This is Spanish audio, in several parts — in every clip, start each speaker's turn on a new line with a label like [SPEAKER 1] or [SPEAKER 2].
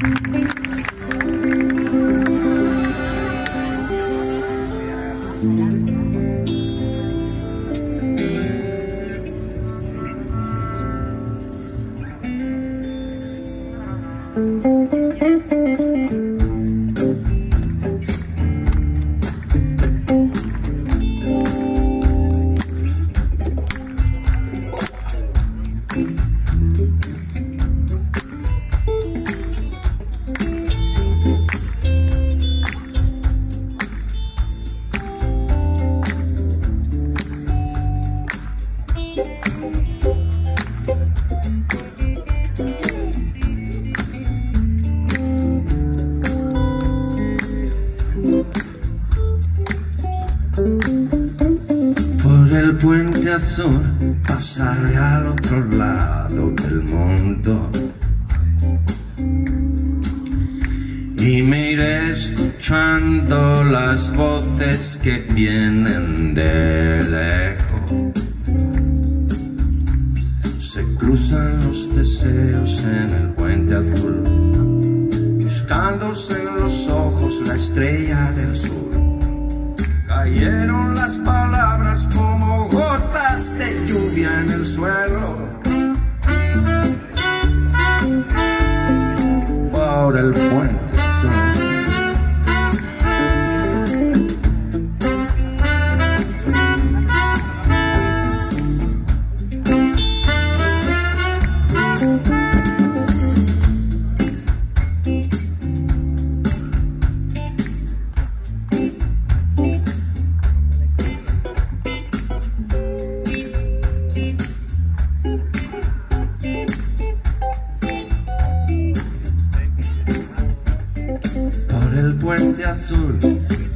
[SPEAKER 1] Por el puente azul pasaré al otro lado del mundo. Y me iré escuchando las voces que vienen de lejos. Se cruzan los deseos en el puente azul Buscándose en los ojos la estrella del sur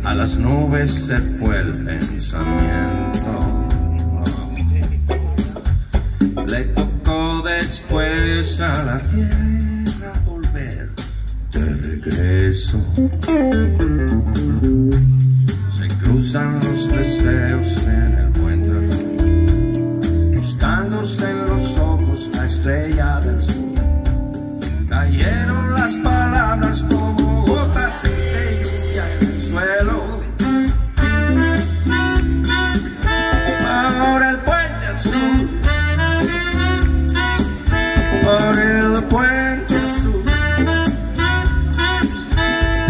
[SPEAKER 1] a las nubes se fue el pensamiento. Le tocó después a la tierra volver de regreso. Se cruzan los deseos en el azul, buscándose en los ojos la estrella del sur. Cayeron Por el puente azul.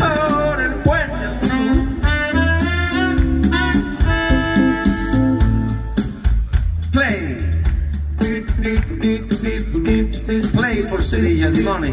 [SPEAKER 1] Por el puente azul. Play. Play for City and Money.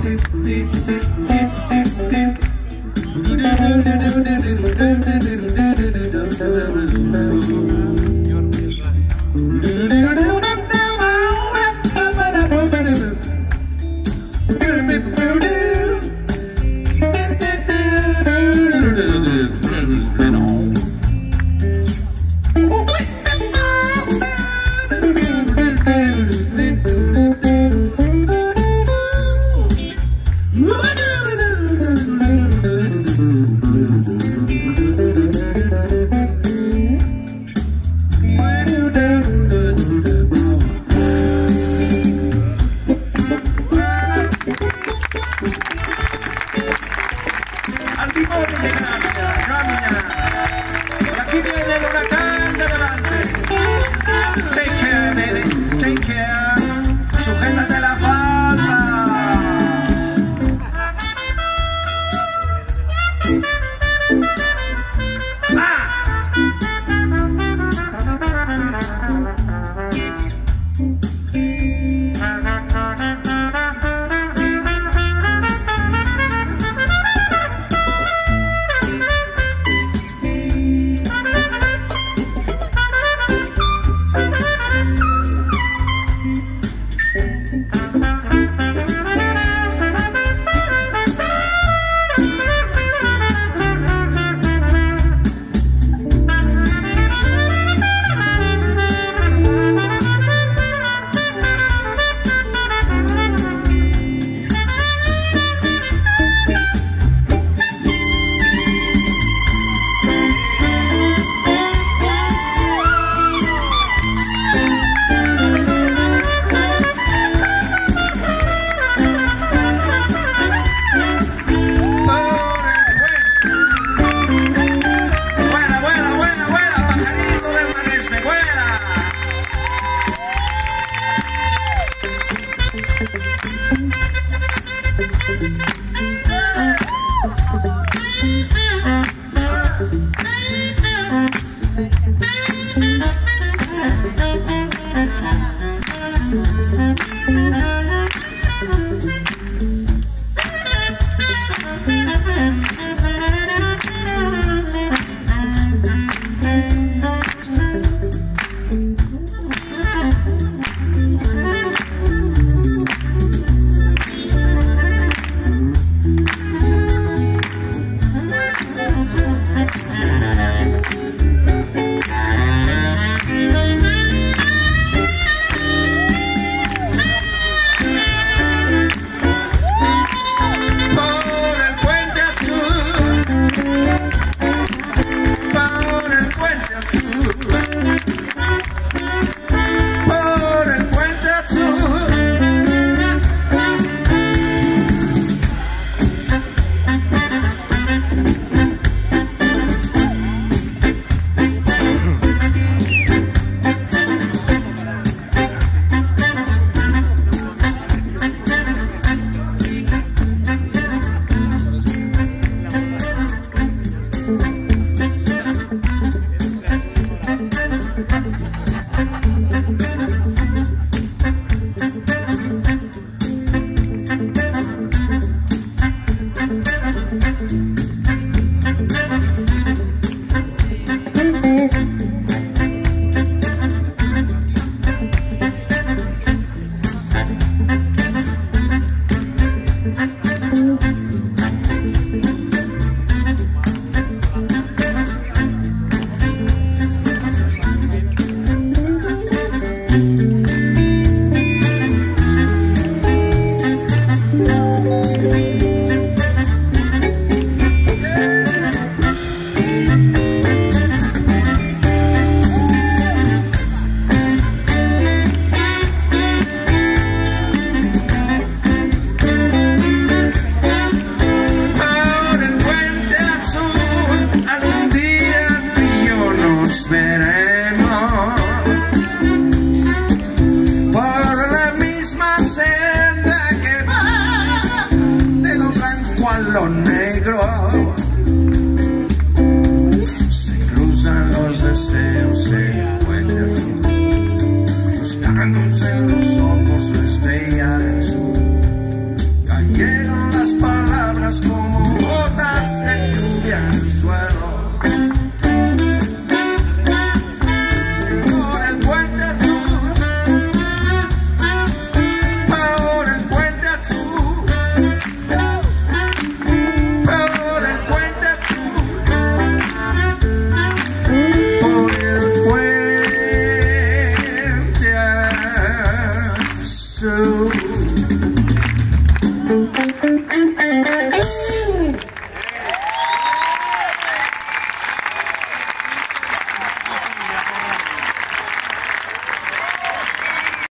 [SPEAKER 1] Timón de gracia, camina. Y aquí viene el huracán de delante. Take care, baby, soon.